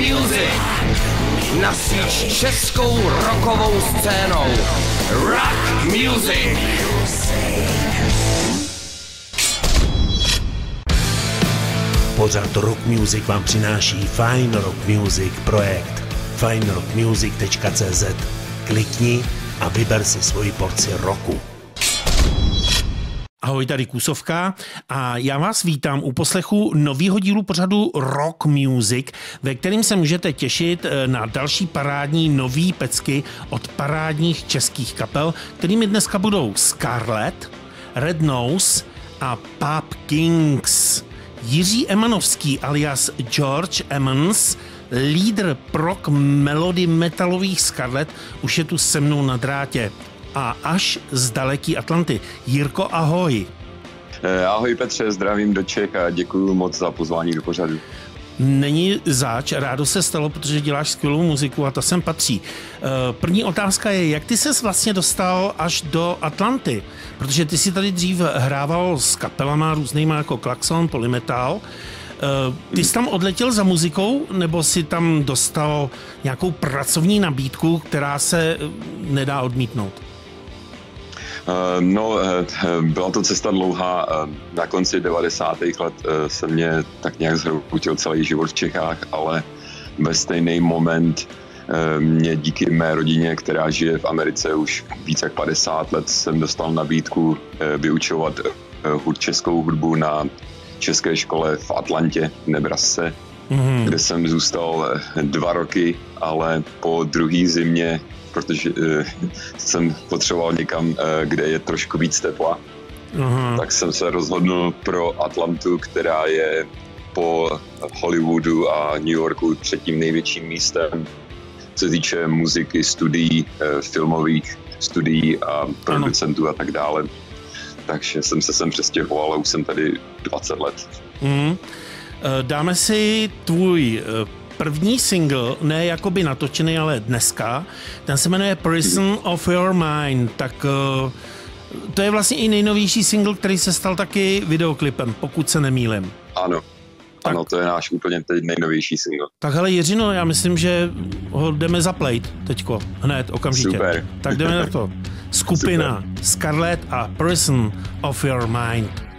Music nasíč českou rokovou scénou. Rock Music. Pořad Rock Music vám přináší Fine Rock Music projekt finerockmusic.cz. Klikni a vyber si svoji porci roku. Ahoj, tady Kusovka a já vás vítám u poslechu nového dílu pořadu Rock Music, ve kterým se můžete těšit eh, na další parádní nový pecky od parádních českých kapel, kterými dneska budou Scarlet, Red Nose a Pop Kings. Jiří Emanovský alias George Emmons, lídr prok melody metalových Scarlet, už je tu se mnou na drátě a až z daleký Atlanty. Jirko, ahoj. Eh, ahoj Petře, zdravím do Čech a děkuji moc za pozvání do pořadu. Není záč, rádo se stalo, protože děláš skvělou muziku a ta sem patří. Eh, první otázka je, jak ty ses vlastně dostal až do Atlanty? Protože ty si tady dřív hrával s kapelama různýma jako Klaxon, Polymetal. Eh, ty jsi tam odletěl za muzikou, nebo si tam dostal nějakou pracovní nabídku, která se nedá odmítnout? Eh, no, eh, byla to cesta dlouhá. Eh, na konci 90. let se mě tak nějak zhroutil celý život v Čechách, ale ve stejný moment mě díky mé rodině, která žije v Americe už více jak 50 let, jsem dostal nabídku vyučovat českou hudbu na české škole v Atlantě, v Nebrasce, mm-hmm. kde jsem zůstal dva roky, ale po druhé zimě protože uh, jsem potřeboval někam, uh, kde je trošku víc tepla. Uh-huh. Tak jsem se rozhodnul pro Atlantu, která je po Hollywoodu a New Yorku třetím největším místem, co se týče muziky, studií, uh, filmových studií a producentů a tak dále. Takže jsem se sem přestěhoval a už jsem tady 20 let. Uh-huh. Dáme si tvůj první single, ne jakoby natočený, ale dneska, ten se jmenuje Prison of Your Mind, tak uh, to je vlastně i nejnovější single, který se stal taky videoklipem, pokud se nemýlim. Ano, tak. Ano, to je náš úplně teď nejnovější single. Tak hele Jiřino, já myslím, že ho jdeme zaplejt teďko, hned, okamžitě. Super. Tak jdeme na to. Skupina Super. Scarlett a Prison of Your Mind.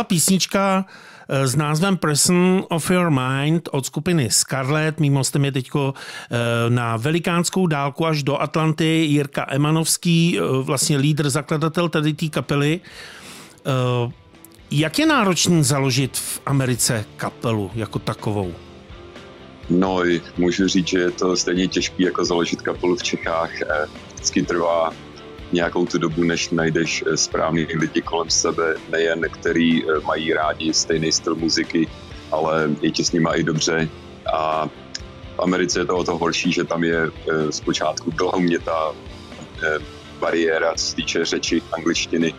Byla písnička eh, s názvem Person of Your Mind od skupiny Scarlett. Mým hostem je teď eh, na velikánskou dálku až do Atlanty Jirka Emanovský, eh, vlastně lídr, zakladatel tady té kapely. Jak je náročný založit v Americe kapelu jako takovou? No, můžu říct, že je to stejně těžké jako založit kapelu v Čechách. Vždycky trvá nějakou tu dobu, než najdeš eh, správný lidi kolem sebe, nejen který eh, mají rádi stejný styl muziky, ale je ti s nima i dobře. A v Americe je to o to horší, že tam je eh, zpočátku mě ta bariéra, co se týče řeči angličtiny.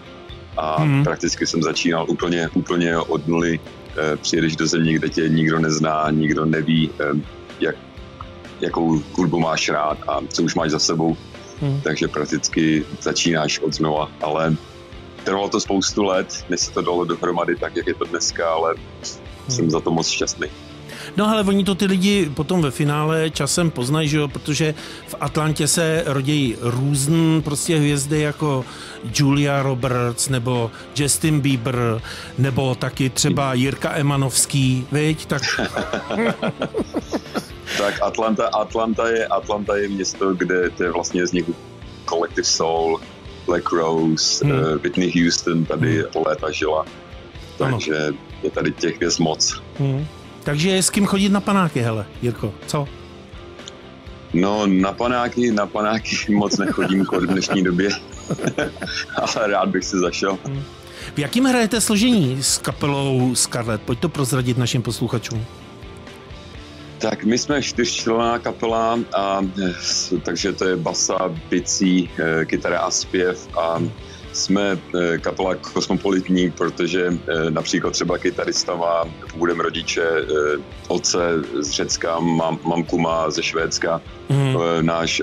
A hmm. prakticky jsem začínal úplně, úplně od nuly. Přijedeš do země, kde tě nikdo nezná, nikdo neví, jak, jakou hudbu máš rád a co už máš za sebou hmm. takže prakticky začínáš od znova, ale trvalo to spoustu let, než se to dalo dohromady tak, jak je to dneska, ale hmm. jsem za to moc šťastný. No ale oni to ty lidi potom ve finále časem poznají, že jo, protože v Atlantě se rodějí různé prostě hvězdy jako Julia Roberts nebo Justin Bieber nebo taky třeba Jirka Emanovský, viď? Tak... tak Atlanta, Atlanta, je, Atlanta je město, kde to je vlastně z nich Collective Soul, Black Rose, hmm. uh, Whitney Houston tady hmm. po léta žila. Takže ano. je tady těch věc moc. Hmm. Takže je s kým chodit na panáky, hele, Jirko, co? No, na panáky, na panáky moc nechodím v dnešní době, ale rád bych si zašel. Hmm. V jakým hrajete složení s kapelou Scarlett? Pojď to prozradit našim posluchačům. Tak my jsme čtyřčlenná kapela, a, takže to je basa, bicí, eh, kytara a zpěv a jsme eh, kapela kosmopolitní, protože eh, například třeba kytarista má původem rodiče otce z Řecka, mám, mamku má ze Švédska, mm. náš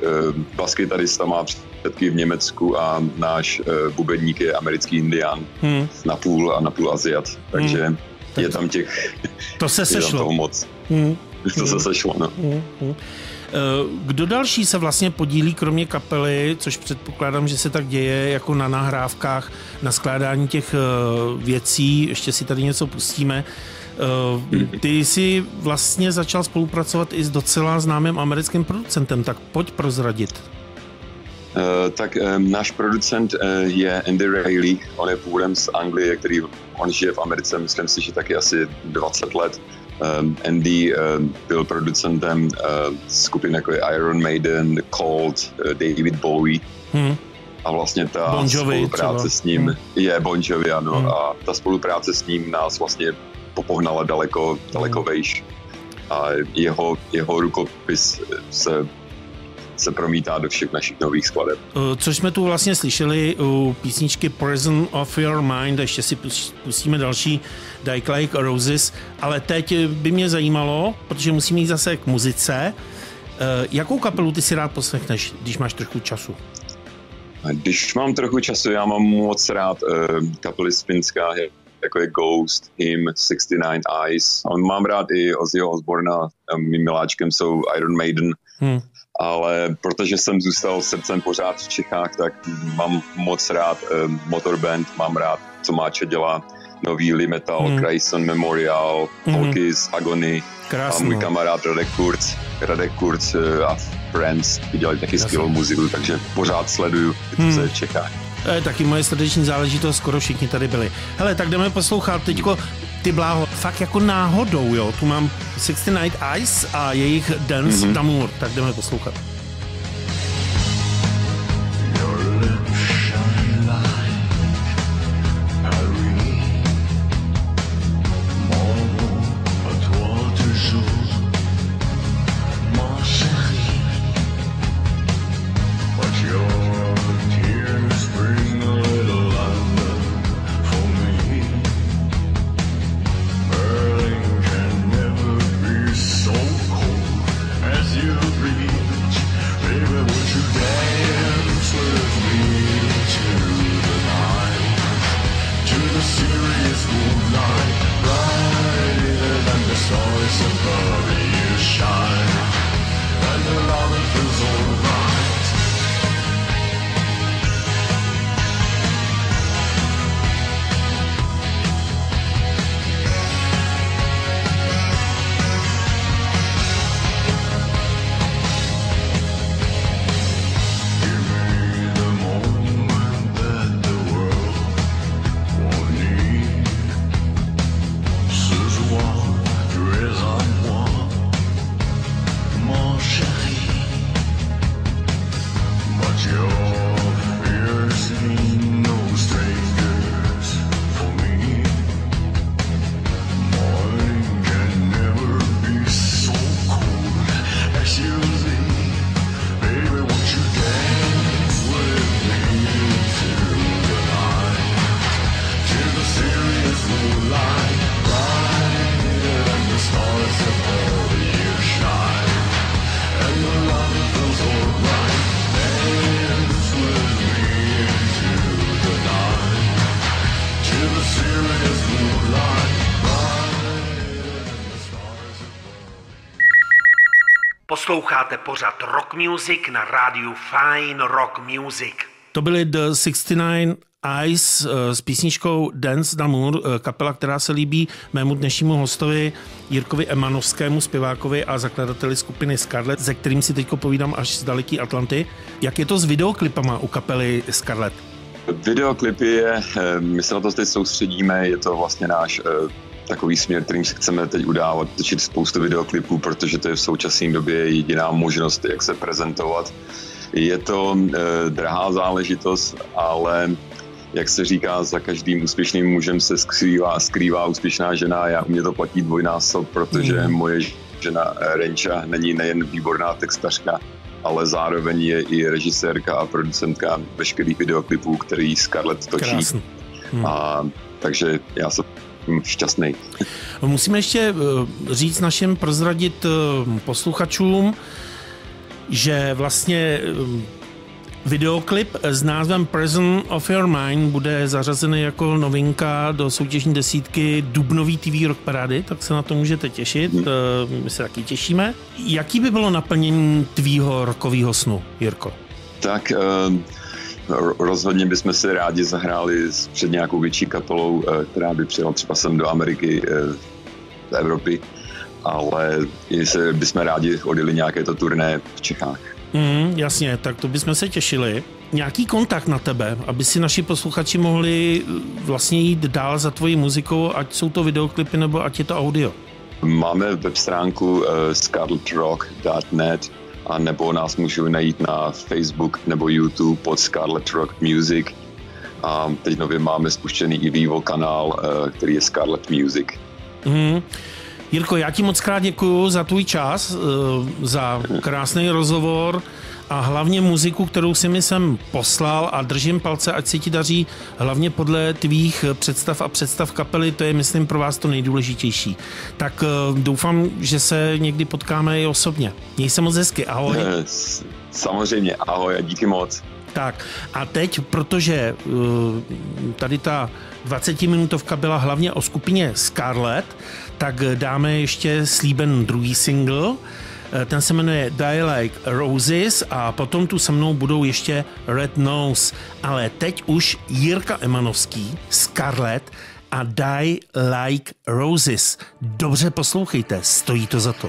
baskytarista má předky v Německu a náš bubeník je americký indián, mm. napůl a napůl Aziat, takže mm. je tam těch... To se sešlo. Je tam toho moc. Mm to se sešlo, no. Kdo další se vlastně podílí, kromě kapely, což předpokládám, že se tak děje jako na nahrávkách, na skládání těch eh, věcí, ještě si tady něco pustíme. Eh, ty jsi vlastně začal spolupracovat i s docela známým americkým producentem, tak pojď prozradit. Uh, tak um, náš producent uh, je Andy Rayleigh, on je původem z Anglie, který on žije v Americe, myslím si, že taky asi 20 let. Um, Andy um, byl producentem uh, skupin jako je Iron Maiden, Cold, uh, David Bowie. Hmm. A vlastně ta bon Jovi, spolupráce třeba. s ním hmm. je Bon Jovi, ano. Hmm. A ta spolupráce s ním nás vlastně popohnala daleko, daleko hmm. vejš. A jeho, jeho rukopis se se promítá do všech našich nových skladeb. Eh, což jsme tu vlastně slyšeli u písničky Prison of Your Mind, ještě si pustíme další Dyke Like Roses, ale teď by mě zajímalo, protože musíme jít zase k muzice, eh, jakou kapelu ty si rád poslechneš, když máš trochu času? Když mám trochu času, já mám moc rád uh, kapely z Finska, jako je Ghost, Him, 69 Eyes. On mám rád i Ozzyho Osborna, mým miláčkem jsou Iron Maiden. Hmm ale protože jsem zůstal srdcem pořád v Čechách, tak mám moc rád um, Motorband, mám rád, co Máče dělá, nový Lee Metal, hmm. Cryson Memorial, hmm. Holkis, Agony Krásno. a můj kamarád Radek Kurz, Radek Kurz uh, a Friends dělali taky skvělou muziku, takže pořád sleduju, co hmm. se v Čechách. To je taky moje srdeční záležitost, skoro všichni tady byli. Hele, tak jdeme poslouchat teďko ty bláho, fakt jako náhodou, jo. Tu mám 69 Eyes a jejich Dance mm-hmm. Damour, tak jdeme poslouchat. Posloucháte pořad Rock Music na rádiu Fine Rock Music. To byly The 69 Ice eh, s písničkou Dance Damour, eh, kapela, která se líbí mému dnešnímu hostovi Jirkovi Emanovskému, zpěvákovi a zakladateli skupiny Scarlett, ze kterým si teď povídám až z daleký Atlanty. Jak je to s videoklipama u kapely Scarlett? Videoklipy je, eh, my se na to teď soustředíme, je to vlastně náš takový směr, kterým se chceme teď udávat, točit spoustu videoklipů, protože to je v současné době jediná možnost, jak se prezentovat. Je to e, drahá záležitost, ale jak se říká, za každým úspěšným mužem se skrývá, skrývá úspěšná žena. Já u mě to platí dvojnásob, protože mm. moje žena Renča není nejen výborná textařka, ale zároveň je i režisérka a producentka veškerých videoklipů, který Scarlett točí. Hmm. A, takže já jsem šťastný. Musíme ještě eh, říct našim, prozradit eh, posluchačům, že vlastně eh, Videoklip s názvem Prison of Your Mind bude zařazený jako novinka do soutěžní desítky Dubnový TV Rock Parády, tak se na to můžete těšit, hmm. my se taky těšíme. Jaký by bylo naplnění tvýho rokového snu, Jirko? Tak rozhodně bychom si rádi zahráli před nějakou větší kapelou, která by přijela třeba sem do Ameriky, z Evropy, ale i se bychom rádi odjeli nějaké to turné v Čechách. Mm, jasně, tak to bychom se těšili. Nějaký kontakt na tebe, aby si naši posluchači mohli eh, vlastně jít dál za tvojí muzikou, ať jsou to videoklipy nebo ať je to audio? Máme web stránku uh, scarletrock.net a nebo nás můžou najít na Facebook nebo YouTube pod Scarlet Rock Music. A teď nově máme spuštěný i Vivo kanál, uh, který je Scarlet Music. Mm. Jirko, já ti moc krát děkuji za tvůj čas, eh, za krásný rozhovor a hlavně muziku, kterou si mi sem poslal a držím palce, ať se ti daří hlavně podle tvých představ a představ kapely, to je myslím pro vás to nejdůležitější. Tak eh, doufám, že se někdy potkáme i osobně. Měj se moc hezky, ahoj. Eh, samozřejmě, ahoj a díky moc. Tak a teď, protože tady ta 20-minutovka byla hlavně o skupině Scarlett, tak dáme ještě slíben druhý single. Eh, ten se jmenuje Die Like Roses a potom tu se mnou budou ještě Red Nose. Ale teď už Jirka Emanovský, Scarlett a Die Like Roses. Dobře poslouchejte, stojí to za to.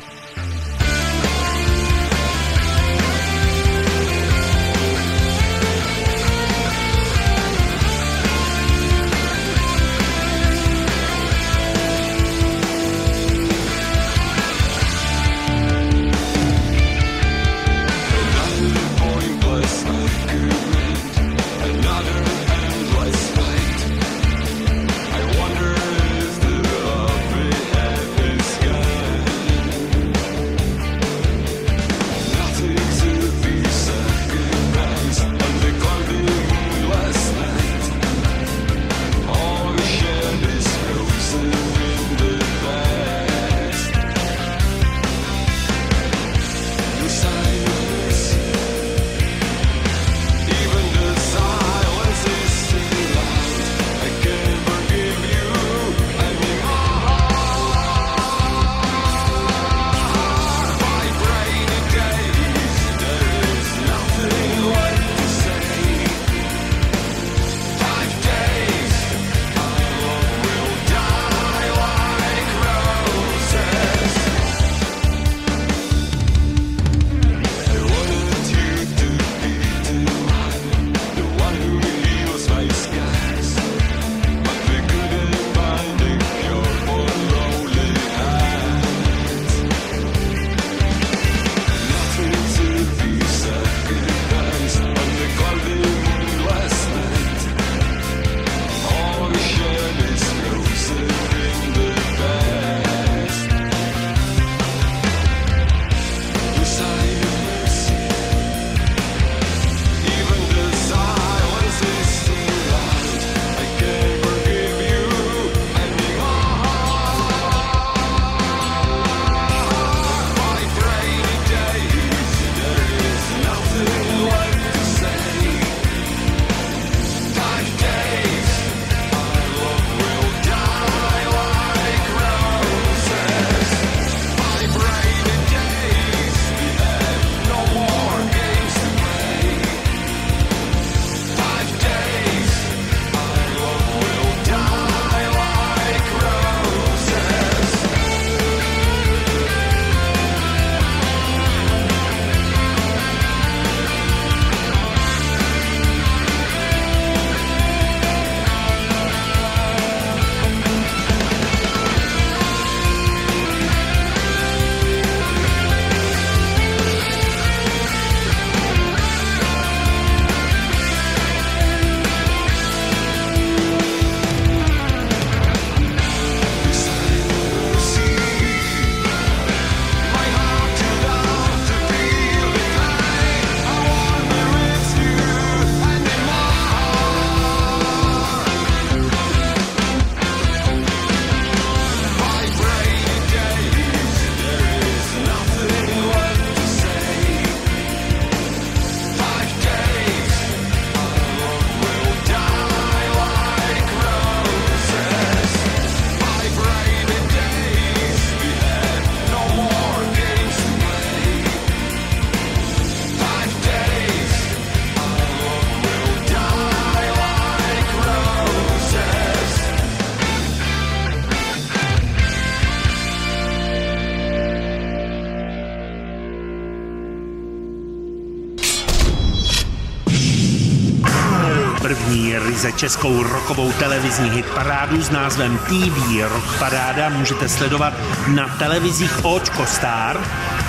Českou rokovou televizní hitparádu s názvem TV Rock Paráda můžete sledovat na televizích Očko Star,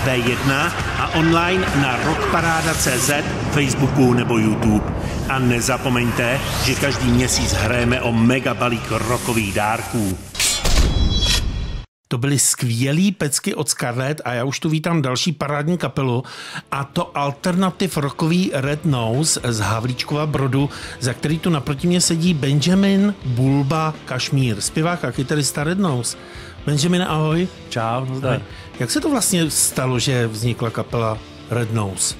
V1 a online na rockparáda.cz, Facebooku nebo YouTube. A nezapomeňte, že každý měsíc hrajeme o mega balík rokových dárků. Byly skvělý pecky od Scarlett a já už tu vítám další parádní kapelu a to alternativ rockový Red Nose z Havlíčkova Brodu, za který tu naproti mě sedí Benjamin Bulba Kašmír, zpěvák a kytarista Red Nose. Benjamin, ahoj. Čau, zdar. Jak se to vlastně stalo, že vznikla kapela Red Nose?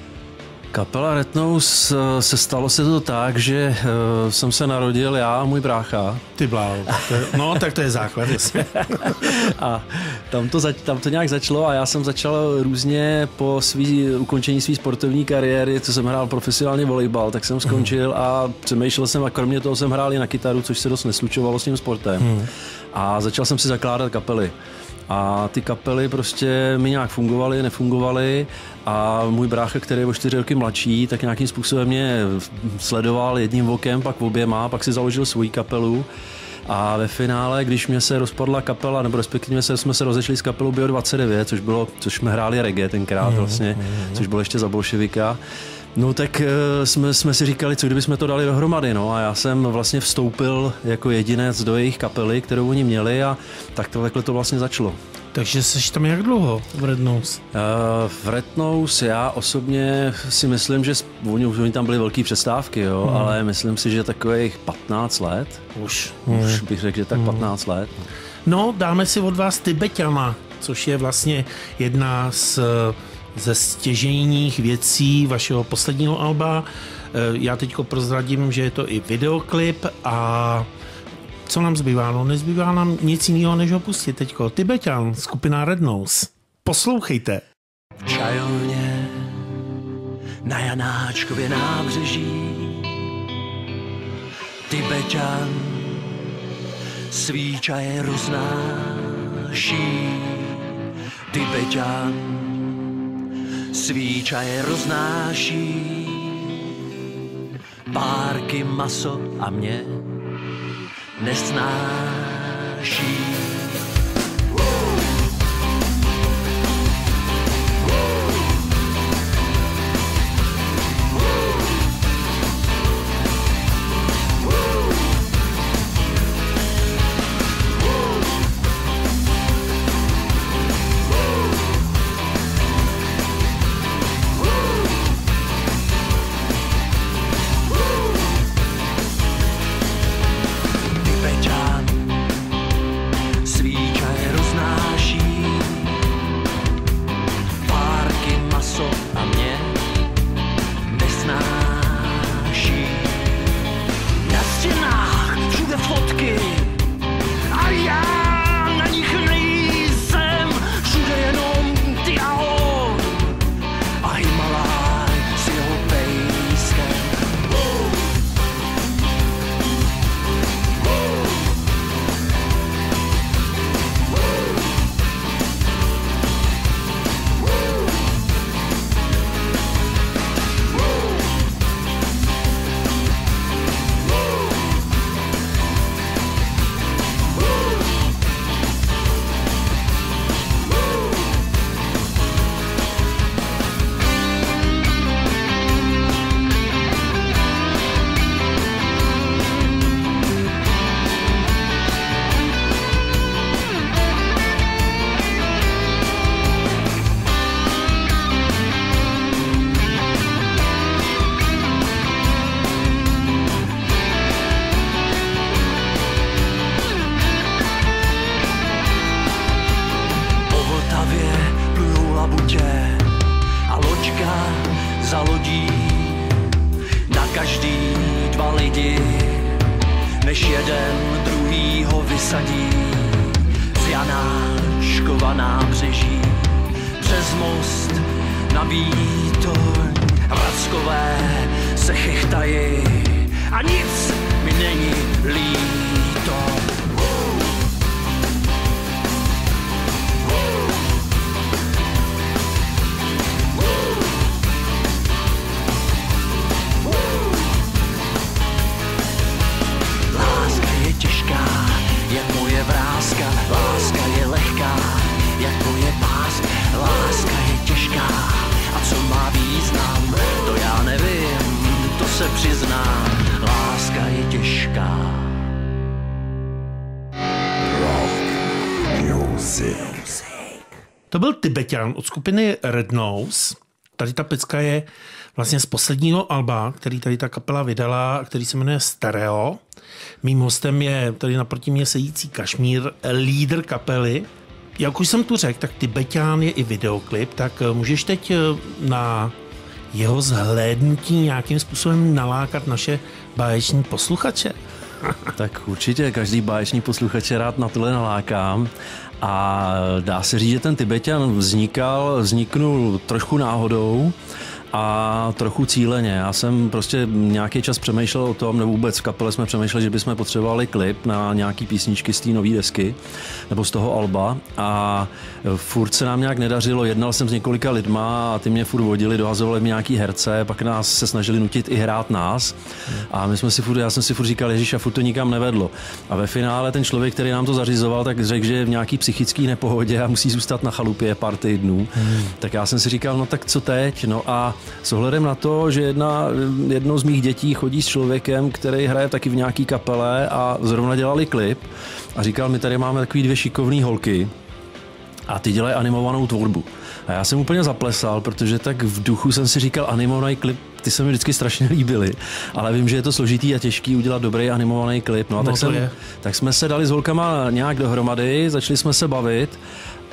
Kapela Retnous eh, se stalo se to tak, že uh, jsem se narodil já a můj brácha. Ty bláho. No, tak to je základ, jasně. a tam to, zač, tam to nějak začalo a já jsem začal různě po svý, ukončení své sportovní kariéry, co jsem hrál profesionálně volejbal, tak jsem skončil a přemýšlel jsem a kromě toho jsem hrál i na kytaru, což se dost neslučovalo s tím sportem. Mm. A začal jsem si zakládat kapely. A ty kapely prostě mi nějak fungovaly, nefungovaly a můj brácha, který je o čtyři roky mladší, tak nějakým způsobem mě sledoval jedním okem, pak oběma, pak si založil svoji kapelu. A ve finále, když mě se rozpadla kapela, nebo respektive se, jsme se rozešli s kapelou Bio 29, což bylo, což jsme hráli reggae tenkrát mhm, vlastně, mm-hmm. což bylo ještě za bolševika, No tak uh, jsme, jsme si říkali, co kdybychom to dali dohromady, no a já jsem vlastně vstoupil jako jedinec do jejich kapely, kterou oni měli a tak to takhle to vlastně začalo. Takže jsi tam jak dlouho v Red Nose? Uh, v Red Nose já osobně si myslím, že oni, oni tam byly velké přestávky, jo, hmm. ale myslím si, že takových 15 let. Už. Hmm. Už bych řekl, že tak hmm. 15 let. No, dáme si od vás Tibetama, což je vlastně jedna z ze stěžejních věcí vašeho posledního alba. Eh, já teď prozradím, že je to i videoklip a co nám zbývá? No nezbývá nám nic jiného, než ho pustit teďko. Tibetan, skupina Red Nose. Poslouchejte. V čajovně na Janáčkově nábřeží Tibetan svý čaje roznáší Tibetan svý čaje roznáší párky maso a mě nesnáší. na výtoň vrackové se chychtají a nic mi není líto. Tibetan od skupiny Red Nose. Tady ta pecka je vlastně z posledního alba, který tady ta kapela vydala, který se jmenuje Stereo. Mým hostem je tady naproti mě sející Kašmír, lídr kapely. Jak už jsem tu řekl, tak Tibetan je i videoklip, tak eh, můžeš teď eh, na jeho zhlédnutí nějakým způsobem nalákat naše báječní posluchače? Tak určitě každý báječný posluchač rád na tohle nalákám. A dá se říct, že ten Tibetan vznikal, vzniknul trošku náhodou a trochu cíleně. Já jsem prostě nějaký čas přemýšlel o tom, nebo vůbec v kapele jsme přemýšleli, že bychom potřebovali klip na nějaký písničky z té nové desky nebo z toho alba a furt se nám nějak nedařilo. Jednal jsem s několika lidma a ty mě furt vodili, dohazovali mi nějaký herce, pak nás se snažili nutit i hrát nás a my jsme si furt, já jsem si furt říkal, Ježíš, a furt to nikam nevedlo. A ve finále ten člověk, který nám to zařizoval, tak řekl, že je v nějaký psychický nepohodě a musí zůstat na chalupě pár týdnů. Hmm. Tak já jsem si říkal, no tak co teď? No a s ohledem na to, že jedna, jednou z mých dětí chodí s člověkem, který hraje taky v nějaký kapele a zrovna dělali klip a říkal, my tady máme takový dvě šikovné holky a ty dělají animovanou tvorbu. A já jsem úplně zaplesal, protože tak v duchu jsem si říkal, animovaný klip, ty se mi vždycky strašně líbily, ale vím, že je to složitý a těžký udělat dobrý animovaný klip. No a No tak, jsem, je. tak jsme se dali s holkama nějak dohromady, začali jsme se bavit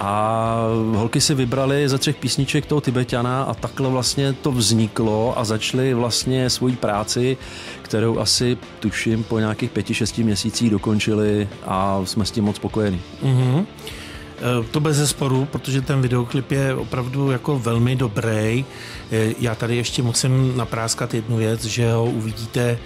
a holky si vybrali ze třech písniček toho Tibetana a takhle vlastně to vzniklo a začali vlastně svoji práci, kterou asi tuším po nějakých pěti, šesti měsících dokončili a jsme s tím moc spokojení. Eh, To bez zesporu, protože ten videoklip je opravdu jako velmi dobrý. Eh, Já tady ještě musím napráskat jednu věc, že ho uvidíte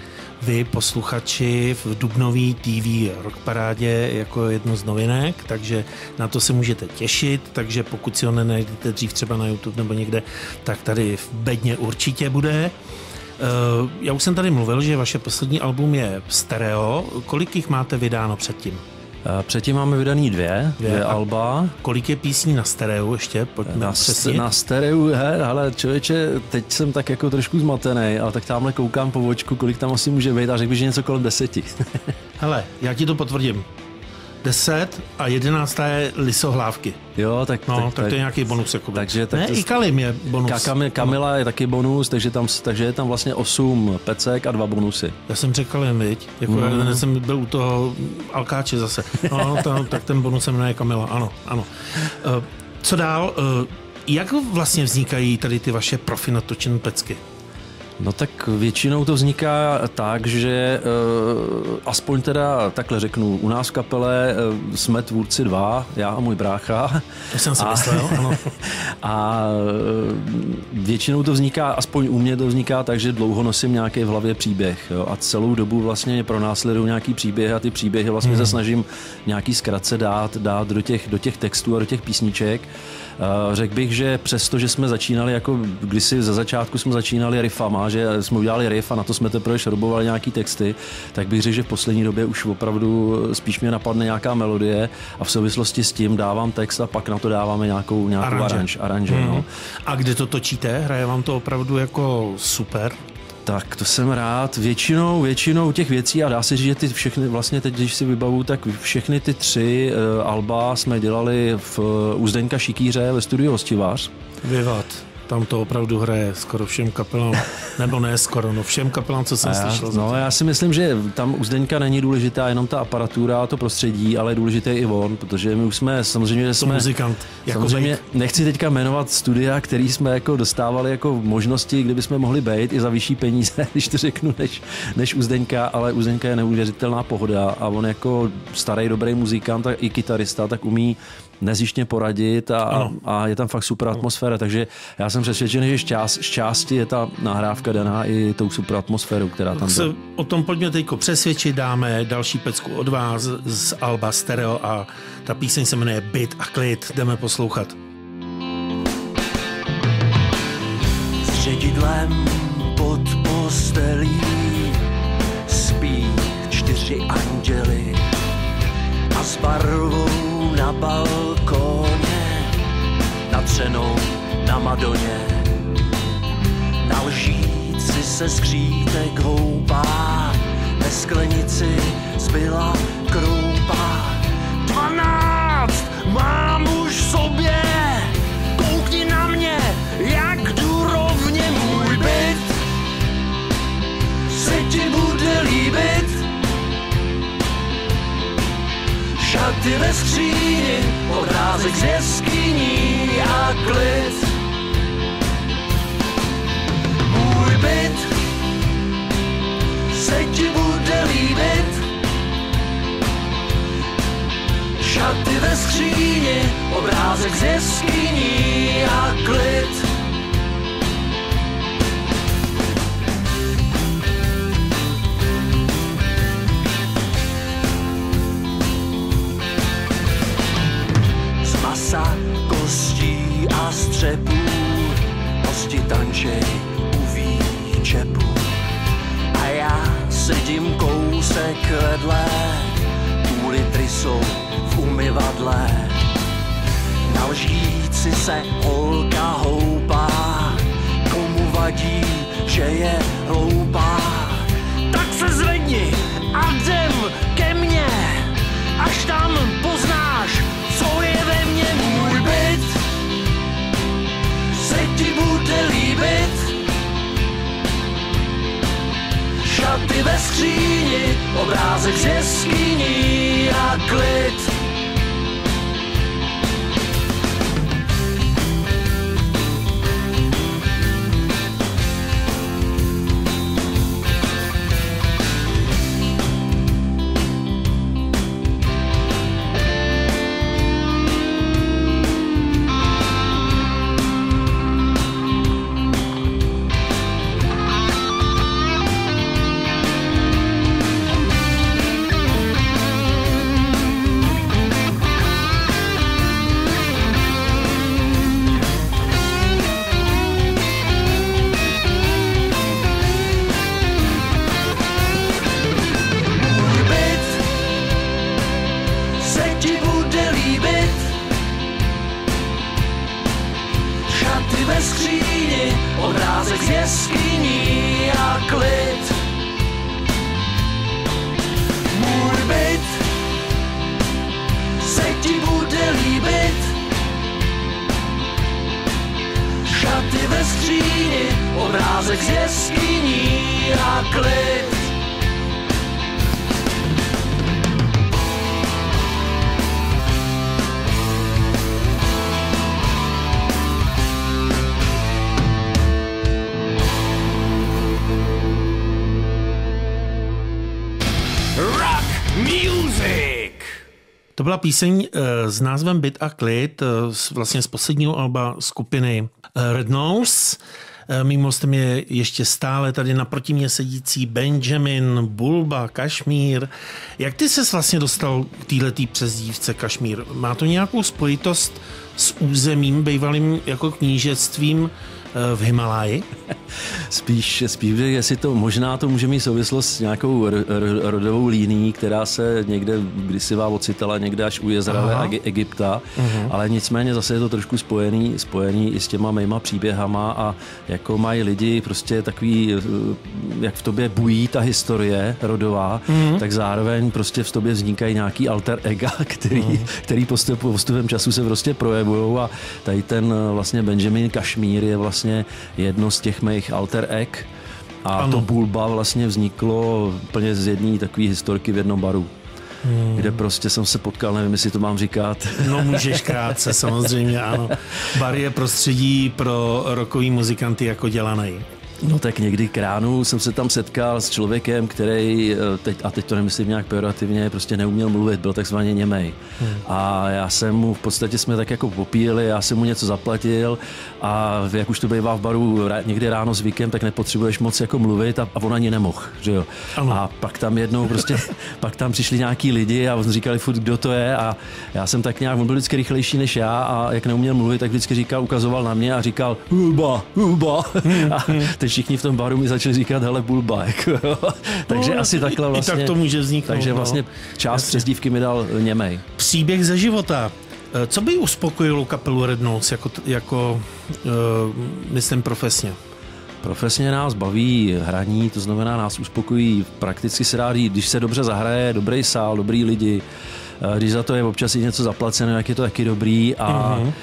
vy, posluchači, v Dubnový TV Rock Parádě jako jednu z novinek, takže na to se můžete těšit, takže pokud si ho nenajdete dřív třeba na YouTube nebo někde, tak tady v bedně určitě bude. Eh, Já už jsem tady mluvil, že vaše poslední album je stereo. Kolik jich máte vydáno předtím? A Předtím máme vydaný dvě, Dvě. dvě alba. Kolik je písní na stereo ještě? Pojďme Na, přesnit. na stereu, he, ale člověče, teď jsem tak jako trošku zmatený, ale tak tamhle koukám po očku, kolik tam asi může být a řekl bych, že něco kolem deseti. Hele, já ti to potvrdím. 10 a 11 je lisohlávky. jo, tak, No, tak, tak to je nějaký bonus. Jako takže tak ne, to- i Kalim je bonus. Kakami, Kamila je taky bonus, takže, tam, takže je tam vlastně 8 pecek a dva bonusy. Já jsem řekl Kalim, viď? Jako mm. jsem byl u toho Alkáče zase. No, to, tak ten bonus se jmenuje Kamila, ano, ano. Eh, Co dál? Eh, Jak vlastně vznikají tady ty vaše profi natočené pecky? No tak většinou to vzniká tak, že uh, aspoň teda takhle řeknu, u nás v kapele uh, jsme tvůrci dva, já a můj brácha. To jsem si A- myslel, ano. A eh, většinou to vzniká, aspoň u mě to vzniká tak, že dlouho nosím nějaký v hlavě příběh. Jo? A celou dobu vlastně mě pronásledují nějaký příběh a ty příběhy vlastně Hmm. se snažím nějaký zkratce dát, dát do, těch, do těch textů a do těch písniček. Řekl bych, že přesto, že jsme začínali jako kdysi ze začátku jsme začínali že jsme udělali riff a na to jsme teprve šrobovali nějaký texty, tak bych řekl, že v poslední době už opravdu spíš mě napadne nějaká melodie a v souvislosti s tím dávám text a pak na to dáváme nějakou, nějakou Aranže. aranž, aranže Mhm. no. A kde to točíte? Hraje vám to opravdu jako super? Tak to jsem rád. Většinou, většinou těch věcí a dá se říct, že ty všechny, vlastně teď, když si vybavu, tak všechny ty tři uh, alba jsme dělali v uh, u Zdeňka Šikýře ve studiu Hostivář. Vyvat. Tam to opravdu hraje skoro všem kapelám, nebo ne skoro, no všem kapelám, co jsem já, slyšel. no, já si myslím, že tam u Zdeňka není důležitá jenom ta aparatura a to prostředí, ale je důležitý i on, protože my už jsme samozřejmě, že to jsme... muzikant. Jako Samozřejmě bejt. nechci teďka jmenovat studia, který jsme jako dostávali jako možnosti, kde bychom mohli být i za vyšší peníze, když to řeknu, než, než u Zdeňka, ale u Zdeňka je neuvěřitelná pohoda a on jako starý dobrý muzikant a i kytarista, tak umí nezjištně poradit a, Ano. a je tam fakt super atmosféra, takže já jsem přesvědčený, že šťást, z části je ta nahrávka daná i tou super atmosférou, která tam byla. o tom pojďme teď přesvědčit, dáme další pecku od vás z Alba Stereo a ta píseň se jmenuje Byt a klid, jdeme poslouchat. S ředidlem pod postelí spí čtyři anděly a s barvou na balkóně natřenou na Madoně. Na lžíci se skřítek houpá, ve sklenici zbyla kroupa. Dvanáct mám šaty ve skříni, obrázek z jeskyní a klid. Můj byt se ti bude líbit, šaty ve skříni, obrázek z jeskyní a klid. Masa, kostí a střepů, hosti tančej u výčepu. A já sedím kousek vedle, půl litry jsou v umyvadle. Na lžíci se holka houpá, komu vadí, že je hloupá. Tak se zvedni a jdem ke mně, až tam poznáš, je ve mně můj byt. Se ti bude líbit, šaty ve skříni, obrázek z jeskyní a klid. Byla píseň eh, s názvem Byt a klid, eh, vlastně z posledního alba skupiny eh, Red Nose. Mým hostem je ještě stále tady naproti mě sedící Benjamin, Bulba, Kašmír. Jak ty ses vlastně dostal k této přezdívce Kašmír? Má to nějakou spojitost s územím, bývalým jako knížectvím v Himaláji? Spíš, spíš, jestli to možná to může mít souvislost s nějakou rodovou línií, která se někde kdysi vám ocitala někde až u Izraele a Egy- Egypta, uh-huh. ale nicméně zase je to trošku spojený, spojený i s těma mýma příběhama a jako mají lidi prostě takový, eh, jak v tobě bují ta historie rodová, uh-huh. tak zároveň prostě v tobě vznikají nějaký alter ega, který, uh-huh. který postup, postupem času se prostě projevují a tady ten eh, vlastně Benjamin Kašmír je vlastně jedno z těch mých alter egg a ano. to Bulba vlastně vzniklo úplně z jedné takové historky v jednom baru. Hmm. Kde prostě jsem se potkal, nevím, jestli to mám říkat. No můžeš krátce, samozřejmě ano. Bar je prostředí pro rokový muzikanty jako dělaný. No tak někdy k ránu jsem se tam setkal s člověkem, který, eh, teď, a teď to nemyslím nějak pejorativně, prostě neuměl mluvit, byl takzvaně němej. Hmm. A já jsem mu, v podstatě jsme tak jako popíjeli, já jsem mu něco zaplatil a jak už to bývá v baru někdy ráno zvykem, tak nepotřebuješ moc jako mluvit a, a on ani nemohl, že jo. Ano. A pak tam jednou prostě, pak tam přišli nějaký lidi a on říkali furt, kdo to je a já jsem tak nějak, on byl vždycky rychlejší než já a jak neuměl mluvit, tak vždycky říkal, ukazoval na mě a říkal Bulba, Bulba. A teď všichni v tom baru mi začali říkat, hele, Bulba. Jako, takže No, asi i- takhle i vlastně. tak to může vzniknout, Takže no. vlastně část Jasně. přezdívky mi dal Němej. Příběh ze života. Eh, Co by uspokojilo kapelu Red Notes jako, jako uh, myslím profesně? Profesně nás baví hraní, to znamená nás uspokojí prakticky se dá říct, když se dobře zahraje, dobrý sál, dobrý lidi, eh, když za to je občas i něco zaplaceno, jak je to taky dobrý a Mhm. mm-hmm.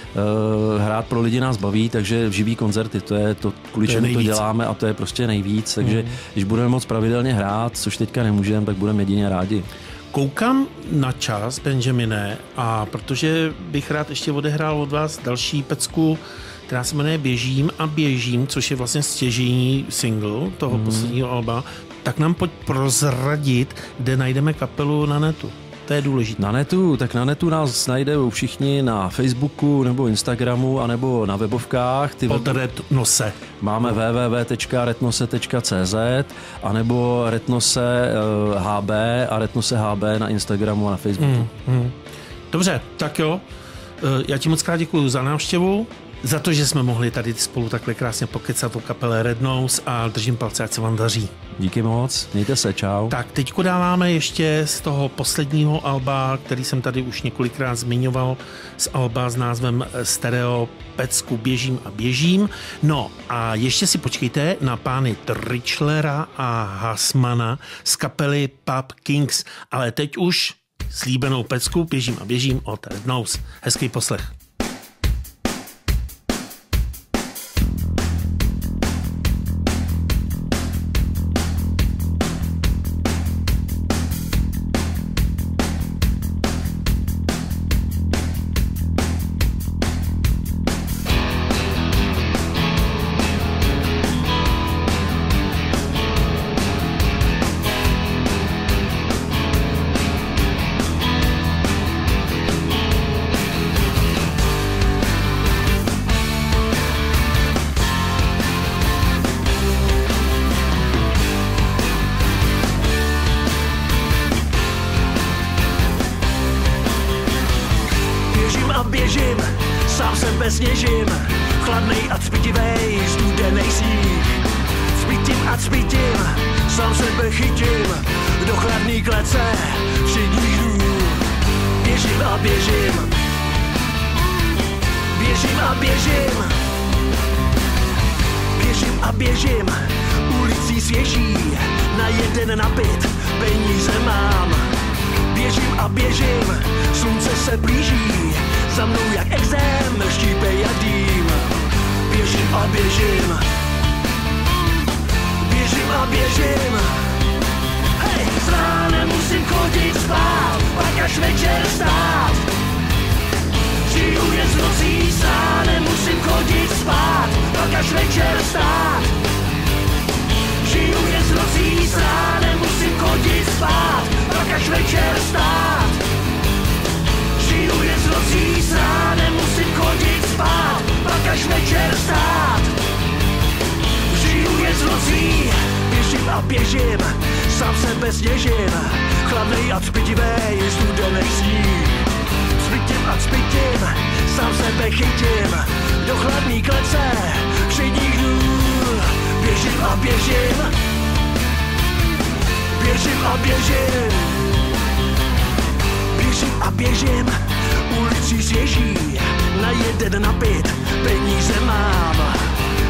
hrát pro lidi nás baví, takže živý koncerty, to je to, kvůli To čemu to děláme a to je prostě nejvíc, takže Mhm. mm-hmm. když budeme moc pravidelně hrát, což teďka nemůžeme, tak budeme jedině rádi. Koukám na čas, Benjamine, a protože bych rád ještě odehrál od vás další pecku, která se jmenuje Běžím a běžím, což je vlastně stěžení single toho mm. posledního alba, tak nám pojď prozradit, kde najdeme kapelu na netu. To je důležité. Na netu, tak na netu nás najdou všichni na Facebooku nebo Instagramu, anebo na webovkách. Ty Pod web... Retnose. Máme www.retnose.cz anebo Retnose HB eh, a Retnose HB na Instagramu a na Facebooku. Mm, mm. Dobře, tak jo. Eh, já ti moc krát děkuji za návštěvu za to, že jsme mohli tady spolu takhle krásně pokecat o kapele Red Nose a držím palce, ať se vám daří. Díky moc, mějte se, čau. Tak, teďko dáváme ještě z toho posledního alba, který jsem tady už několikrát zmiňoval, z alba s názvem Stereo Pecku Běžím a běžím. No a ještě si počkejte na pány Trichlera a Hasmana z kapely Pub Kings, ale teď už slíbenou pecku Běžím a běžím od Red Nose. Hezký poslech. běžím. Běžím a běžím. Běžím a běžím. Ulicí svěží, na jeden napit, peníze mám. Běžím a běžím, slunce se blíží, za mnou jak exém, štípe jadím. Běžím a běžím. Běžím a běžím ránem musím chodit spát, pak až večer stát. Žiju jen z nocí sánem, musím chodit spát, pak až večer stát. Žiju jen z nocí sánem, musím chodit spát, pak až večer stát. Žiju jen z nocí sánem, musím chodit spát, pak až večer stát. Žiju jen z nocí, běžím a běžím, sám sebe sněžin, chladnej a cpitivej, studenej sní. Cpitím a cpitím, sám sebe chytím, do chladný klece, všedních dnů. Běžím a běžím, běžím a běžím, běžím a běžím, ulicí svěží, na jeden napit, peníze mám.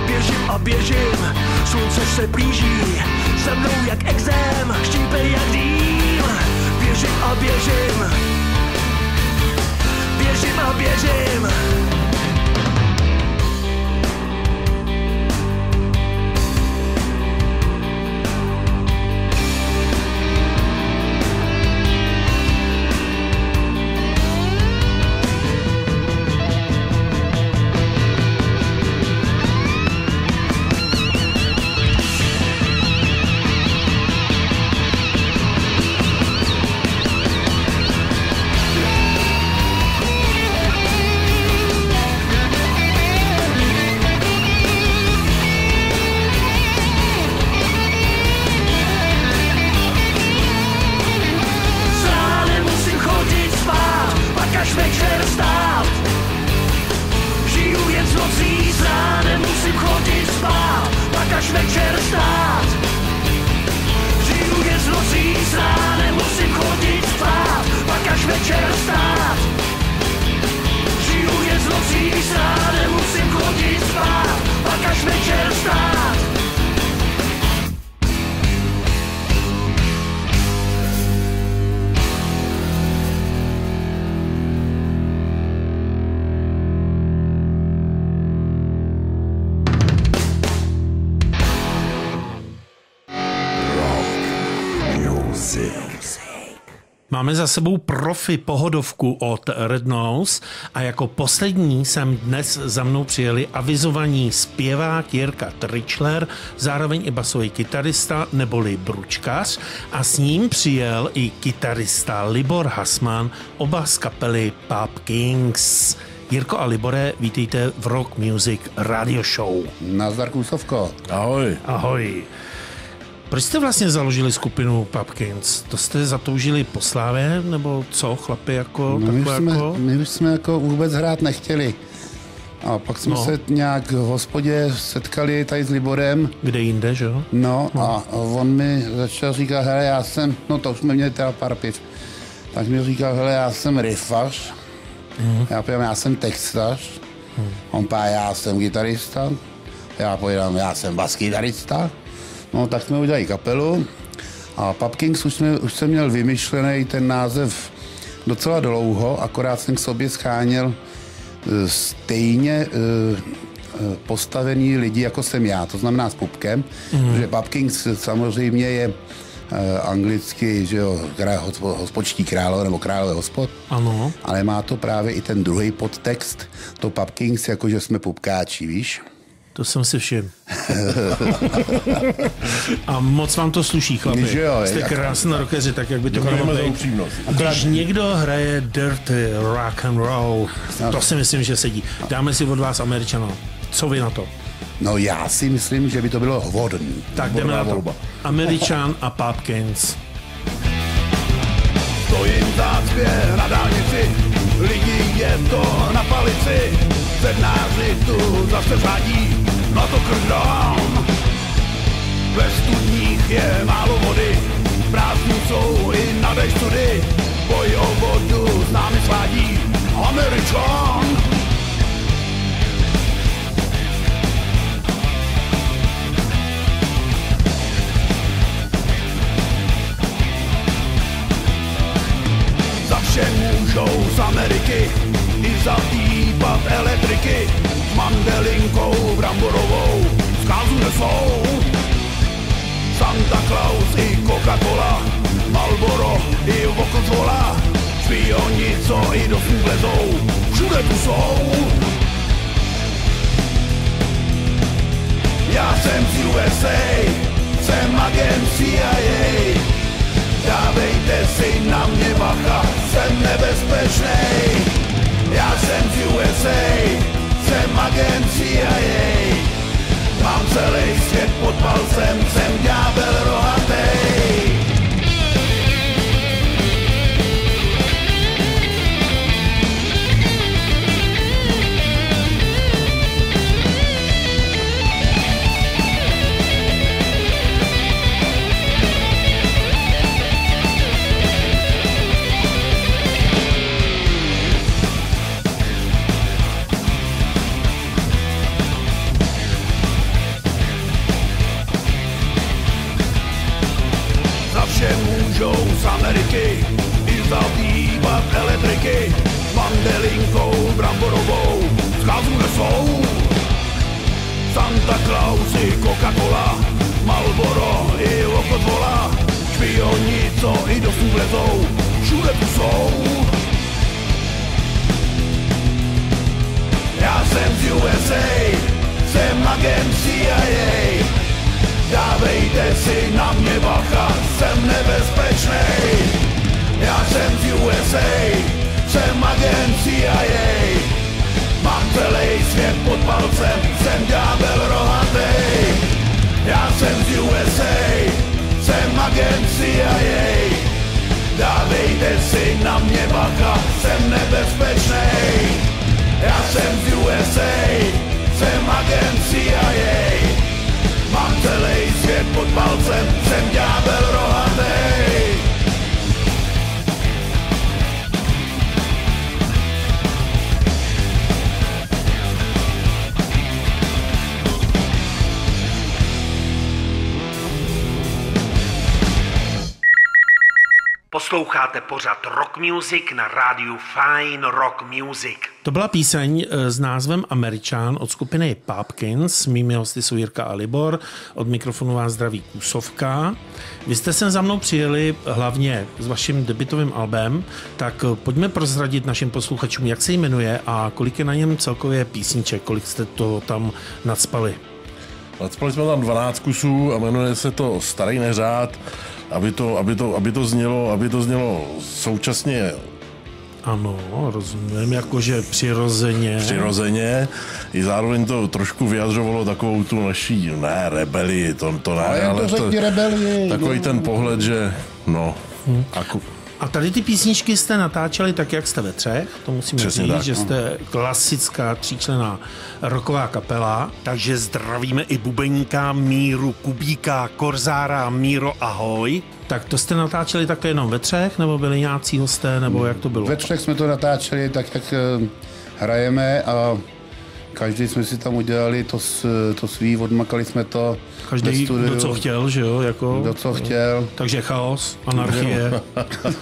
Běžím a běžím, slunce se blíží, se mnou jak exém, štípe jak dým. Běžím a běžím, běžím a běžím. Máme za sebou profi pohodovku od Red Nose a jako poslední jsem dnes za mnou přijeli avizovaní zpěvák Jirka Tričler, zároveň i basový kytarista neboli bručkař a s ním přijel i kytarista Libor Hasman, oba z kapely Pop Kings. Jirko a Libore, vítejte v Rock Music Radio Show. Nazdar Kusovko. Ahoj. Ahoj. Proč jste vlastně založili skupinu Pupkins? To jste zatoužili po slávě, nebo co, chlapi, jako No, my, jsme, jako? my už jsme jako vůbec hrát nechtěli. A pak jsme No. se nějak v hospodě setkali tady s Liborem. Kde jinde, že jo? No, no. a on mi začal říkat, hele, já jsem, no to už jsme měli teda pár piv, tak mi říkal, hele, já jsem riffař, mm. já povím, já jsem textař, mm. on pá, já jsem gitarista, já povídám, já jsem baskytarista, no tak jsme udělali kapelu a Pub Kings už, jsme, už jsem měl vymyšlený ten název docela dlouho, akorát jsem k sobě scháněl eh, stejně eh, eh, postavený lidi, jako jsem já, to znamená s pupkem, mm. protože Pub Kings samozřejmě je anglicky, že jo, hospodští králo nebo králové hospod, Ano. ale má to právě i ten druhý podtext, to Pub Kings, jako že jsme pupkáči, víš? To jsem si všiml. A moc vám to sluší, chlapi. Že jo, Jste krásný rokeři, tak jak by to mělo být. Když někdo hraje dirty rock and roll, to si myslím, že sedí. Dáme si od vás Američana. Co vy na to? No já si myslím, že by to bylo vhodný. Tak jdeme na to. Američan a Popkins. Stojím v zácpě na dálnici, lidí je to na palici, sednáři tu zase řádí, na to krdám. Ve studních je málo vody, prázdní jsou i na deštudy, boj o vodu s námi svádí Američan. Vše můžou z Ameriky I za výpad elektriky mandelinkou bramborovou Zkázu nesou. Santa Claus i Coca-Cola Malboro i Vokotvola Špioni, co i do snů vlezou Všude tu jsou. Já jsem z USA Jsem agent CIA Dávejte si na mě bacha, jsem nebezpečnej. Já jsem z USA, jsem agent CIA. Mám celý svět pod palcem, jsem ďábel rohatej. Ameriky I za výpad elektriky Mandelinkou bramborovou Zkázu nesou. Santa Claus i Coca-Cola Malboro i Lokotvola Špioni, co i do snů vlezou Všude tu jsou. Já jsem z USA Jsem agent CIA Dávejte si na mě bacha, jsem nebezpečnej. Já jsem z USA, jsem agent CIA. Mám celý svět pod palcem, jsem ďábel rohatej. Já jsem z USA, jsem agent CIA. Dávejte si na mě bacha, jsem nebezpečnej. Já jsem z USA, jsem agent CIA. Palcem, jsem Posloucháte pořad Rock Music na rádiu Fine Rock Music. To byla píseň eh, s názvem Američan od skupiny Popkins. Mými hosty jsou Jirka a Libor. Od mikrofonu vás zdraví Kusovka. Vy jste sem za mnou přijeli hlavně s vaším debitovým albem, tak eh, pojďme prozradit našim posluchačům, jak se jmenuje a kolik je na něm celkově písniček, kolik jste to tam nadspali. Nadspali jsme tam 12 kusů a jmenuje se to Starý neřád aby to, aby to, aby to, znělo, aby to znělo současně ano, rozumím, jakože přirozeně. Přirozeně. I zároveň to trošku vyjadřovalo takovou tu naší, ne, rebeli, to, to ne, ale, ale to, to rebeli, takový no. ten pohled, že no, hmm. aku, a tady ty písničky jste natáčeli tak, jak jste ve třech, to musíme Přesně říct, tak, že no. jste klasická tříčlená roková kapela, takže zdravíme i bubeníka Míru Kubíka, Korzára, Míro ahoj. Tak to jste natáčeli také jenom ve třech, nebo byli nějací hosté, nebo jak to bylo? Ve třech jsme to natáčeli tak, jak eh, hrajeme a každý jsme si tam udělali to, to svý, odmakali jsme to Každý, kdo co chtěl, že jo? Jako, kdo co chtěl. Takže chaos, anarchie.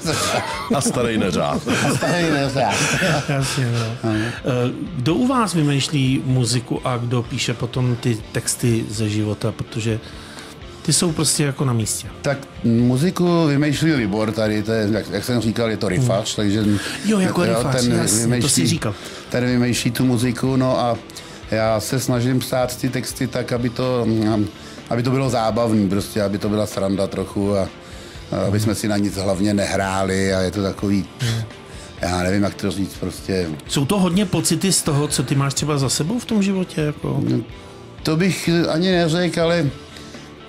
a starý neřád. A starý neřád. Jasně, no. Eh, kdo u vás vymýšlí muziku a kdo píše potom ty texty ze života, protože ty jsou prostě jako na místě. Tak muziku vymýšlí Libor tady, to je, jak, jak jsem říkal, je to rifař, hmm. takže... Jo, jako jo, rifař, ten jasně, vymýšlí, to si říkal. Ten vymýšlí tu muziku, no a já se snažím psát ty texty tak, aby to, aby to bylo zábavný, prostě, aby to byla sranda trochu a, a aby jsme si na nic hlavně nehráli a je to takový... Hmm. Já nevím, jak to říct, prostě... Jsou to hodně pocity z toho, co ty máš třeba za sebou v tom životě? Jako? To bych ani neřekl, ale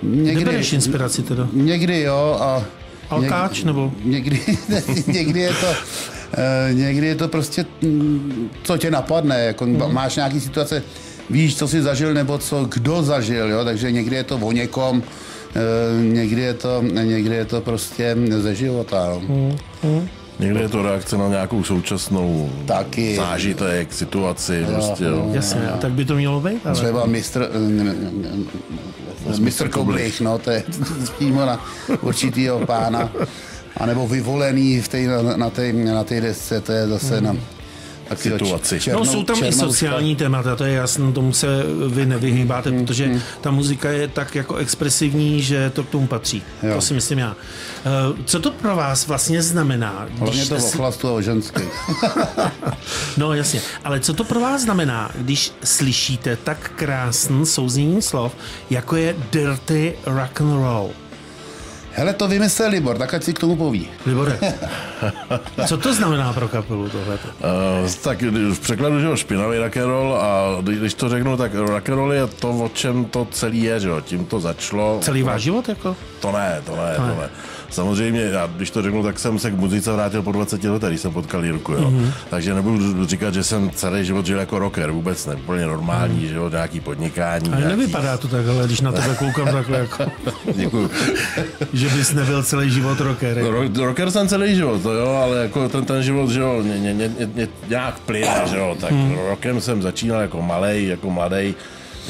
Někdy, Nebereš inspiraci teda? Někdy jo a... Alkáč něk, nebo? Někdy, někdy je to... Uh, někdy je to prostě, mm, co tě napadne, jako mm. máš nějaký situace, víš, co jsi zažil, nebo co kdo zažil, jo? takže někdy je to o někom, uh, někdy je to, někdy je to prostě ze života. No. Mm. Mm. Někdy je to reakce na nějakou současnou Taky. zážitek, situaci. Jo, prostě, jo. Jasně, jo. tak by to mělo být. Ale... Třeba mistr, mistr Koblich, no, to je přímo na určitýho pána. A nebo vyvolený v tej, na, na, té, na té desce, to je zase hmm. na situaci. Černou, no jsou tam i sociální témata, to je jasné, tomu se vy nevyhýbáte, mm, protože mm. ta muzika je tak jako expresivní, že to k tomu patří. Jo. To si myslím já. Eh, co to pro vás vlastně znamená? Hlavně to o chlastu a o ženský. no jasně, ale co to pro vás znamená, když slyšíte tak krásný souznění slov, jako je dirty rock and roll? Hele, to vymyslel Libor, tak ať si k tomu poví. Libore, co to znamená pro kapelu tohle? Uh, tak v překladu, že jo, špinavý rock'n'roll a když to řeknu, tak rock'n'roll je to, o čem to celý je, že jo, tím to začalo. Celý váš život jako? To ne, to ne, to ne. To ne. Samozřejmě, já, když to řeknu, tak jsem se k muzice vrátil po 20 letech, když jsem potkal Jirku, jo. Mm-hmm. Takže nebudu říkat, že jsem celý život žil jako rocker, vůbec ne, úplně normální, mm. že jo, nějaký podnikání. Ale nějaký... nevypadá to tak, ale když na tebe koukám takhle jako... Děkuju. že bys nebyl celý život rocker. Jako. Ro- rocker jsem celý život, to jo, ale jako ten, ten život, že jo, ně, ně, ně, ně, nějak plyne, že jo, tak mm. rockem jsem začínal jako malý, jako mladý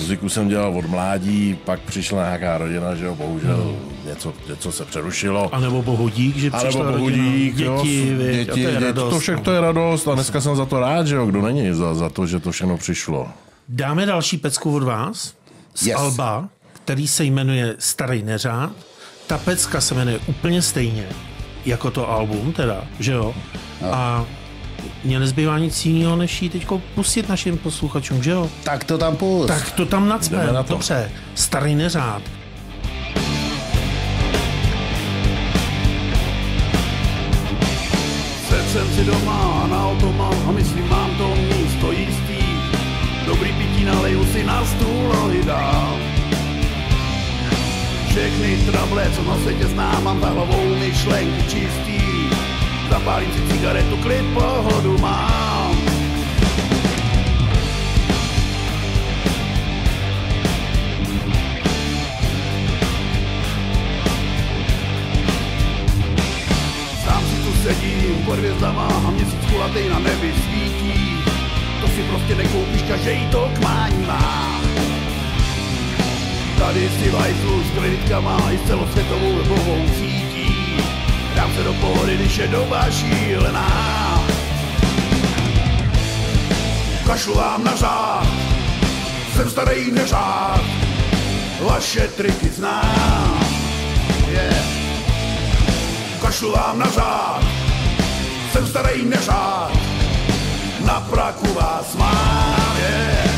Muziku jsem dělal od mládí, pak přišla nějaká rodina, že jo, bohužel hmm. něco, něco se přerušilo. A nebo bohudík, že přišla nebo bohudík, rodina, děti, jo, děti, děti, to, je radost, to všechno to je radost a dneska jsem za to rád, že jo, kdo není za, za to, že to všechno přišlo. Dáme další pecku od vás z yes. Alba, který se jmenuje Starý neřád. Ta pecka se jmenuje úplně stejně jako to album, teda, že jo? No. A mě nezbývá nic jiného, než ji teď pustit našim posluchačům, že jo? Tak to tam pust. Tak to tam nacpe, na to. dobře. Starý neřád. jsem si doma na automat a myslím, mám to místo jistý. Dobrý pití naleju si na stůl rohy dál. Všechny trable, co na světě znám, mám za hlavou myšlenky čistý zapálím si cigaretu, klid, pohodu mám. Sám si tu sedím pod hvězdama a měsíc kulatej na nebi svítí. To si prostě nekoupíš, každý to kmání má. Tady si vajzlu s kreditkama i celosvětovou webovou sítí Dám se do pohody, když je doba šílená. Kašlu vám na řád, jsem starý neřád, vaše triky znám. Yeah. Kašlu vám na řád, jsem starý neřád, na praku vás mám. Yeah.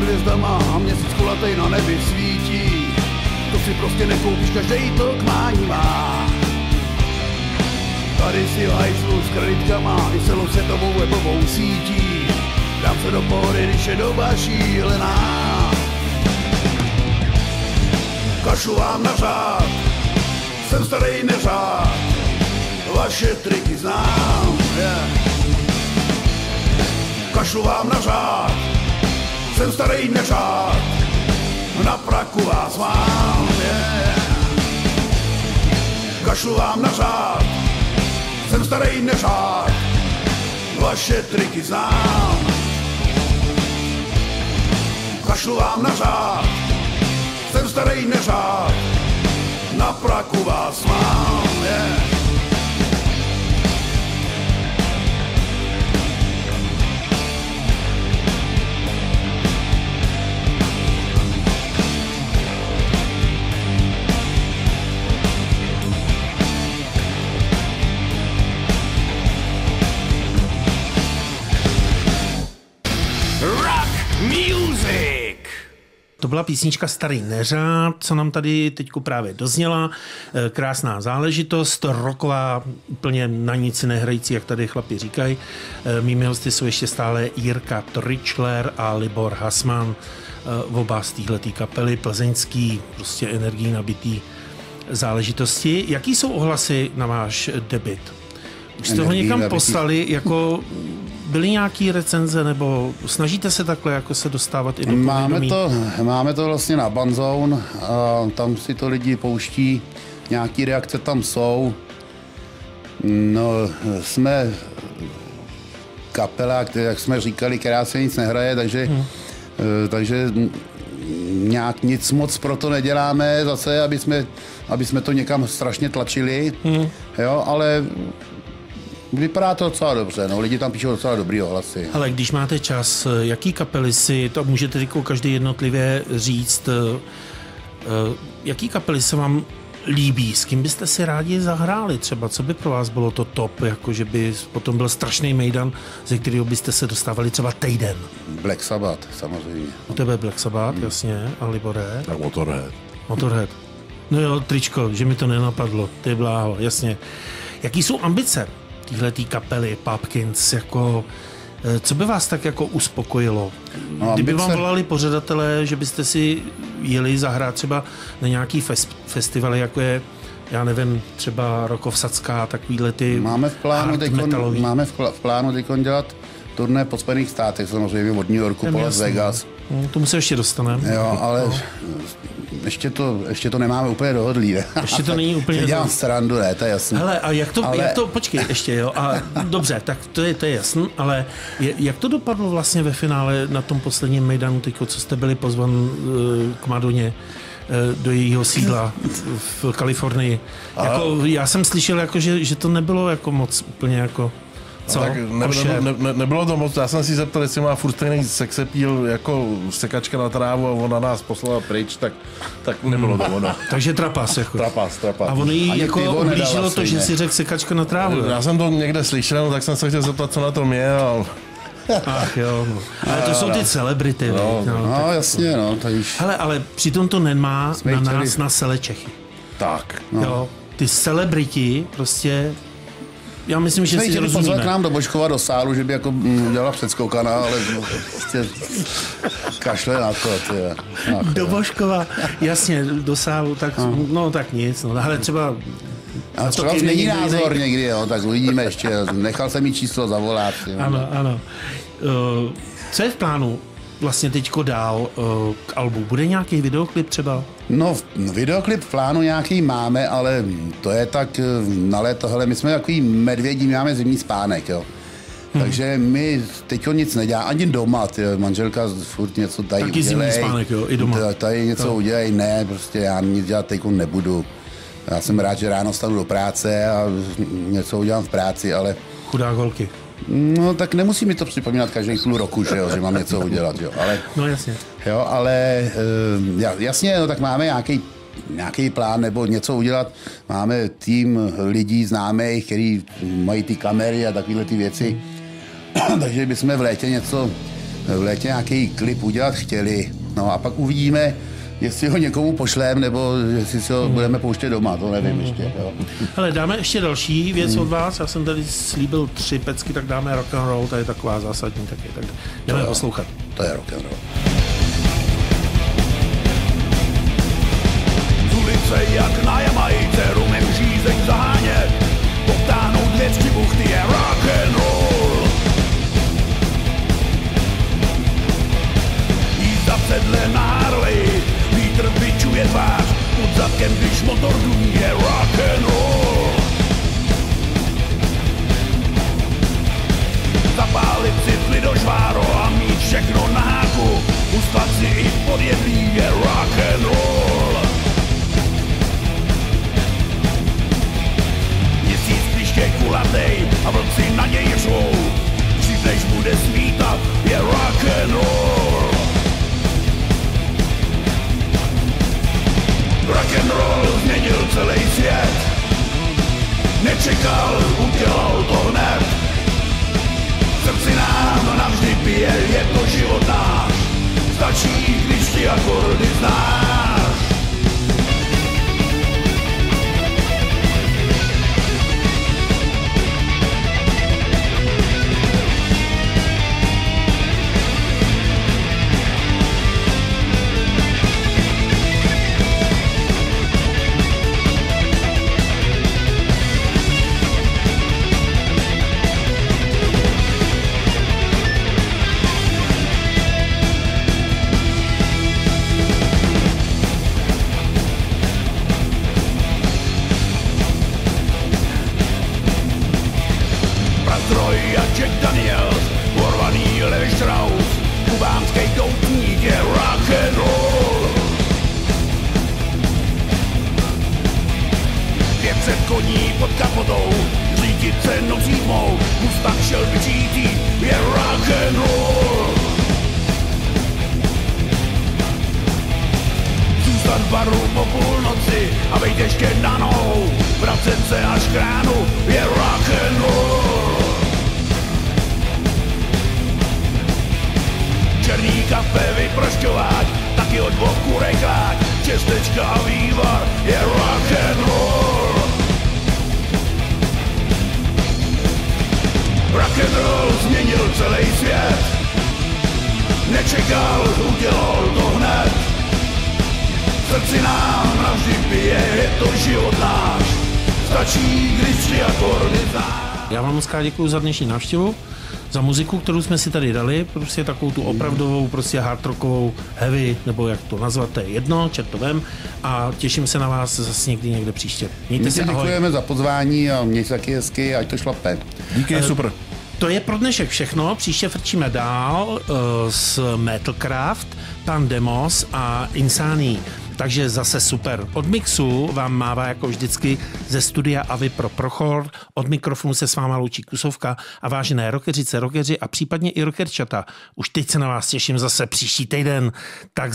Pod hvězdama a měsíc kulatej na nebi svítí. To si prostě nekoupíš, každej to k mání má. Tady si v hajzlu s kreditkama i celosvětovou webovou sítí. Dám se do pohody, když je doba šílená. Kašu vám na řád, jsem starý neřád, vaše triky znám. Yeah. Kašlu vám na řád, jsem starý neřád, na praku vás mám. Yeah. Kašlu vám na řád, jsem starý neřád, vaše triky znám. Kašlu vám na řád, jsem starý neřád, na praku vás mám. Yeah. To byla písnička Starý neřád, co nám tady teď právě dozněla. Eh, Krásná záležitost, roková, úplně na nic nehrající, jak tady chlapi říkají. Eh, Mými hosty jsou ještě stále Jirka Tričler a Libor Hasman, eh, oba z téhletý kapely, plzeňský, prostě energií nabitý záležitosti. Jaký jsou ohlasy na váš debit? Už jste ho někam nabitý. poslali, jako byly nějaký recenze, nebo snažíte se takhle jako se dostávat i do Máme to, máme to vlastně na Banzone a tam si to lidi pouští, nějaký reakce tam jsou. No, jsme kapela, která, jak jsme říkali, která se nic nehraje, takže, hmm. takže nějak nic moc pro to neděláme zase, aby jsme, aby jsme to někam strašně tlačili, hmm. jo, ale vypadá to docela dobře, no, lidi tam píšou docela dobrý ohlasy. Ale když máte čas, jaký kapely si, to můžete jako každý jednotlivě říct, eh, eh, jaký kapely se vám líbí, s kým byste si rádi zahráli třeba, co by pro vás bylo to top, jako že by potom byl strašný mejdan, ze kterého byste se dostávali třeba týden. Black Sabbath, samozřejmě. U tebe Black Sabbath, hmm. jasně, a Libore, Tak Motorhead. Motorhead. No jo, tričko, že mi to nenapadlo, ty bláho, jasně. Jaký jsou ambice téhletý kapely Papkins, jako eh, co by vás tak jako uspokojilo? No, Kdyby vám ambice- volali pořadatelé, že byste si jeli zahrát třeba na nějaký fest, festivaly, jako je, já nevím, třeba Rokovsacká, takovýhle ty Máme v plánu, metalový. máme v, v plánu dělat turné po Spojených státech, samozřejmě od New Yorku po Las. Vegas. Hm, Tomu se ještě dostaneme. Jo, ale ještě, to, ještě to nemáme úplně dohodlý. Ne? Ještě to není úplně Teď dělám dohodlý. srandu, ne, to je jasný. Hele, a jak to, ale... Ale- jak to, počkej ještě, jo, a dobře, tak to je, to je jasný, ale je, jak to dopadlo vlastně ve finále na tom posledním Mejdanu, teďko, co jste byli pozvan eh, k Madoně, eh, do jejího sídla v Kalifornii. Jako, já jsem slyšel, jako, že, že to nebylo jako moc úplně jako co? Tak ne, Košer. ne, ne, nebylo to moc, já jsem si zeptal, jestli má furt stejný sexepíl jako sekačka na trávu a ona nás poslala pryč, tak, tak nebylo to ono. Takže trapas. Jako. Trapas, trapas. A ono jí jako ublížilo to, že si řekl sekačka na trávu. Já jsem to někde slyšel, tak jsem se chtěl zeptat, co na tom je, ale Ach jo. Ale to jsou ty celebrity, no, no. No, jasně, no, to už... Hele, ale přitom to nemá na nás, na sele Čechy. tak. No. Jo, ty celebrity prostě Já myslím, že si rozumíme. k nám do Božkova do sálu, že by jako mm, udělala předskoukana, ale no, prostě kašle na to. Tyje. Ach, Do. Božkova, jasně, do sálu, tak, no tak nic, no, ale třeba A to třeba není názor jiný. někdy, jo, tak uvidíme ještě. Nechal jsem mi číslo zavolat. Jo. Ano, ano. Uh, co je v plánu vlastně teďko dál uh, k albu? Bude nějaký videoklip třeba? No, videoklip v plánu nějaký máme, ale to je tak eh, na léto, hele, my jsme takový medvědí, my máme zimní spánek, jo. Hmm. Takže my teď nic neděláme, ani doma, ty, manželka furt něco tady Taky zimní udělej, spánek, jo, i doma. Tady něco To. udělej, ne, prostě já nic dělat teď nebudu. Já jsem rád, že ráno stanu do práce a něco udělám v práci, ale Chudá holky. No tak nemusí mi to připomínat každý půl roku, že, jo, že mám něco udělat, jo. Ale No jasně. Jo, ale eh, ja- jasně, no, tak máme nějaký nějaký plán nebo něco udělat. Máme tým lidí známých, kteří mají ty kamery a takovéhle ty věci. Takže bychom v létě něco, v létě nějaký klip udělat chtěli. No a pak uvidíme, jestli ho někomu pošlem, nebo jestli si ho budeme pouštět doma, to nevím ještě. Jo. Hele, dáme ještě další věc od vás. Já jsem tady slíbil tři pecky, tak dáme rock and roll, to je taková zásadní taky. Tak jdeme poslouchat. To je rock and roll. Z ulice jak na Jamajce rumem žízeň zahánět Potáhnout větší buchty je rock and roll Jízda v sedle vyčuje tvář. Pod zadkem, když motor dumí je rock and roll. Zapálit cifly do žváro a mít všechno na háku. Uspat si i pod jedlí je rock and roll. Měsíc je kulatej a vlci na něj řvou. Dřív než bude svítat je rock and roll Rock and roll změnil celý svět Nečekal, udělal to hned srdci nám navždy pije, je to život náš. Stačí, když ti akordy znáš. Já děkuji za dnešní návštěvu, za muziku, kterou jsme si tady dali, prostě takovou tu opravdovou, prostě hard rockovou heavy, nebo jak to nazvat, to je jedno, čertovem a těším se na vás zase někdy někde příště. Mějte My se, si ahoj. děkujeme za pozvání a mějte se taky hezky, ať to šlape. Díky, super. To je pro dnešek všechno, příště frčíme dál uh, s Metalcraft, Pan Demos a Insani. Takže zase super. Od mixu vám mává jako vždycky ze studia Avy pro Prochor. Od mikrofonu se s váma loučí Kusovka a vážené rokeřice, rokeři a případně i rokerčata. Už teď se na vás těším zase příští týden. Tak